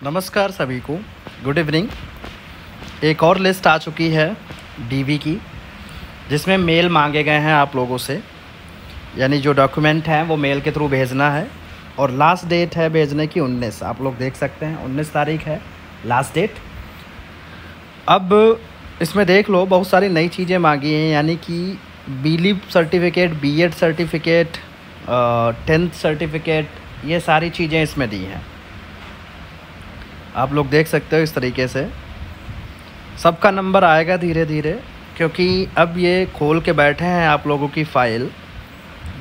नमस्कार सभी को। गुड इवनिंग एक और लिस्ट आ चुकी है डीवी की, जिसमें मेल मांगे गए हैं आप लोगों से। यानी जो डॉक्यूमेंट हैं, वो मेल के थ्रू भेजना है। और लास्ट डेट है भेजने की 19 आप लोग देख सकते हैं 19 तारीख है लास्ट डेट अब इसमें देख लो, बहुत सारी नई चीज़ें मांगी हैं। यानी कि बीलीप certificate BEd certificate tenth certificate ये सारी चीज़ें इसमें दी हैं। आप लोग देख सकते हो इस तरीके से। सबका नंबर आएगा धीरे धीरे, क्योंकि अब ये खोल के बैठे हैं आप लोगों की फ़ाइल,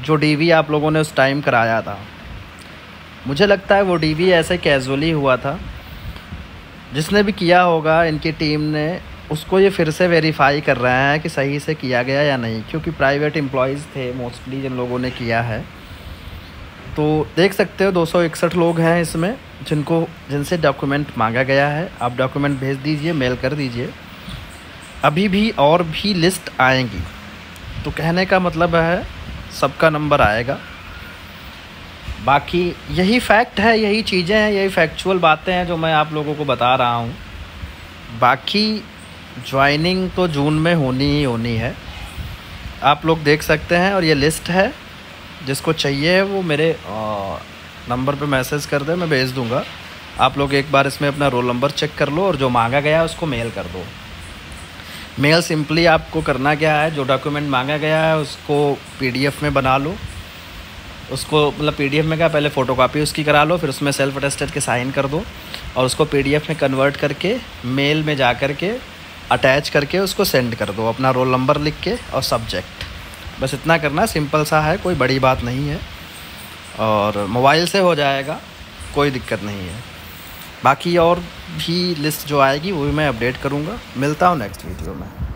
जो डीवी आप लोगों ने उस टाइम कराया था। मुझे लगता है वो डीवी ऐसे कैजुअली हुआ था। जिसने भी किया होगा, इनकी टीम ने, उसको ये फिर से वेरीफाई कर रहे हैं कि सही से किया गया या नहीं, क्योंकि प्राइवेट एम्प्लॉयज़ थे मोस्टली जिन लोगों ने किया है। तो देख सकते हो, दो सौ इकसठ लोग हैं इसमें, जिनको, जिनसे डॉक्यूमेंट मांगा गया है। आप डॉक्यूमेंट भेज दीजिए मेल कर दीजिए। अभी भी और भी लिस्ट आएँगी। तो कहने का मतलब है, सबका नंबर आएगा। बाकी यही फैक्ट है, यही चीज़ें हैं, यही फैक्चुअल बातें हैं जो मैं आप लोगों को बता रहा हूँ। बाकी ज्वाइनिंग तो जून में होनी ही होनी है। आप लोग देख सकते हैं और ये लिस्ट है। जिसको चाहिए वो मेरे नंबर पे मैसेज कर दे, मैं भेज दूँगा। आप लोग एक बार इसमें अपना रोल नंबर चेक कर लो और जो मांगा गया है उसको मेल कर दो। मेल सिंपली आपको करना क्या है, जो डॉक्यूमेंट मांगा गया है उसको पीडीएफ में बना लो। उसको मतलब पीडीएफ में क्या, पहले फ़ोटोकॉपी उसकी करा लो, फिर उसमें सेल्फ अटेस्टेड के साइन कर दो और उसको पीडीएफ में कन्वर्ट करके मेल में जा कर के अटैच करके उसको सेंड कर दो, अपना रोल नंबर लिख के और सब्जेक्ट। बस इतना करना, सिंपल सा है, कोई बड़ी बात नहीं है। और मोबाइल से हो जाएगा, कोई दिक्कत नहीं है। बाकी और भी लिस्ट जो आएगी, वो भी मैं अपडेट करूँगा। मिलता हूँ नेक्स्ट वीडियो में।